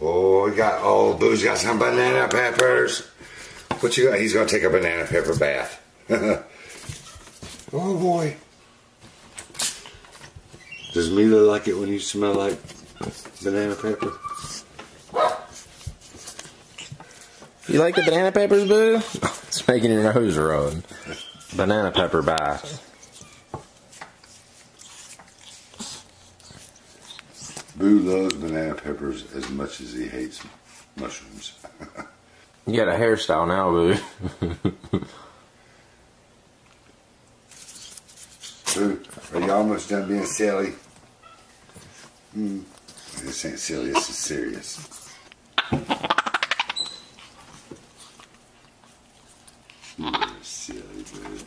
Oh, we got oh, Boo's got some banana peppers. What you got? He's gonna take a banana pepper bath. oh boy. Does Mila like it when you smell like banana pepper? You like the banana peppers, Boo? It's making your nose run. Banana pepper bath. Boo loves banana peppers as much as he hates mushrooms. you got a hairstyle now, Boo. Boo, are you almost done being silly? Mm. This ain't silly, this is serious. You're silly, Boo.